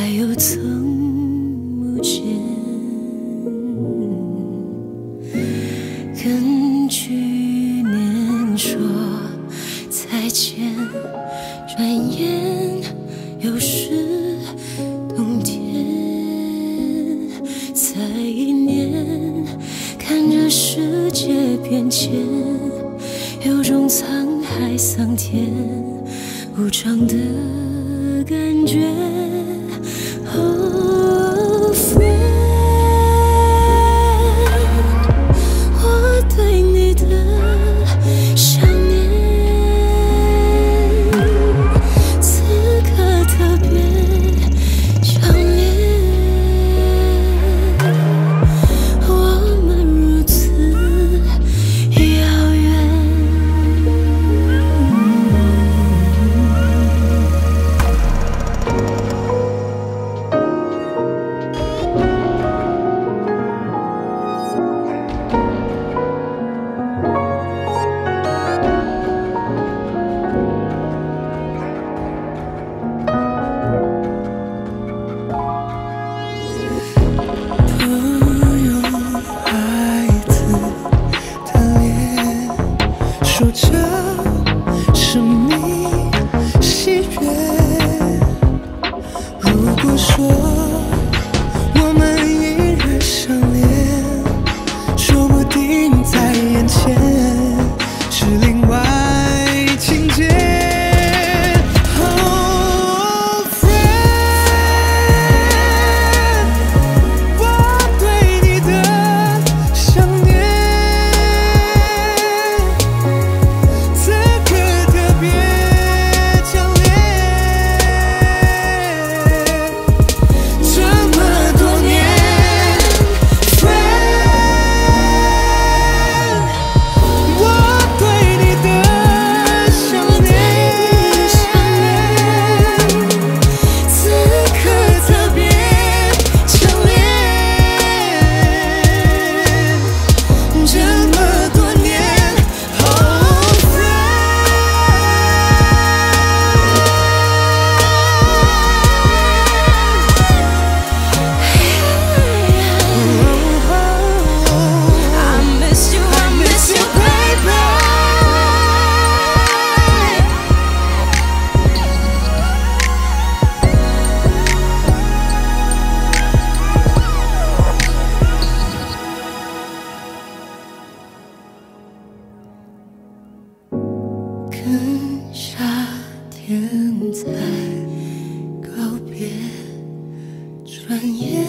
还有从目前跟去年说再见，转眼又是冬天，再一年看着世界变迁，有种沧海桑田无常的。感觉。跟夏天在告别，转眼。